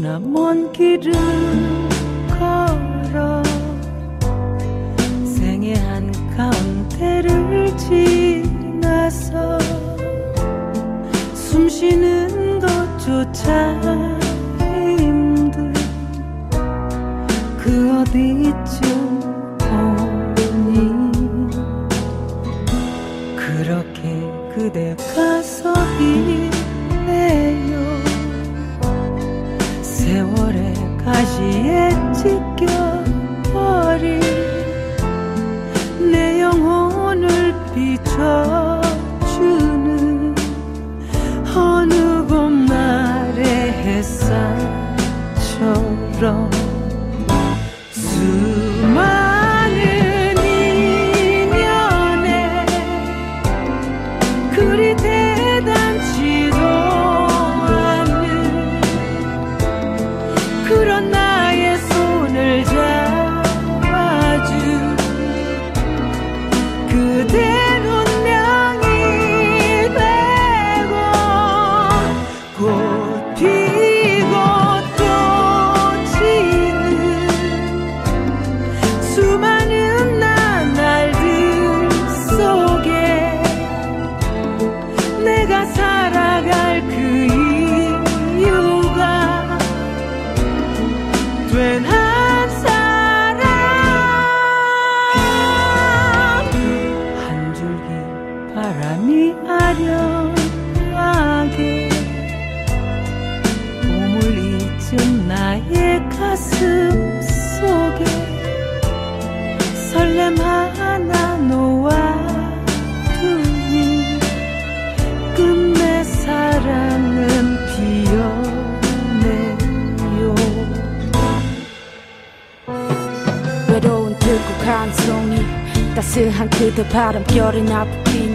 머나먼 길을 걸어 생애 한가운데를 지나서 숨 쉬는 것조차 힘든 그 어디쯤 오니? 그렇게 그대가 서 있 세월의 가시에 찢겨버린 내 영혼을 비춰주는 어느 봄날의 햇살처럼 바람이 아련하게 봄을 잊은 나의 가슴 속에 설렘 하나 놓아두니 끝내 사랑은 피어내요. 외로운 들국 한 송이 따스한 그대 바람결에 나부끼니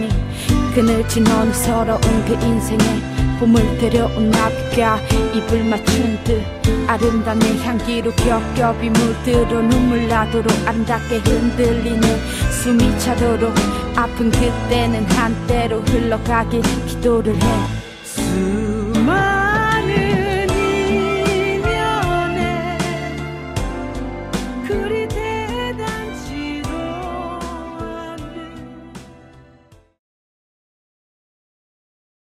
그늘진 어느 서러운 그 인생에 봄을 데려온 나비가 입을 맞춘 듯 아름다운 내 향기로 겹겹이 물들어 눈물 나도록 아름답게 흔들리는 숨이 차도록 아픈 그때는 한때로 흘러가길 기도를 해. 수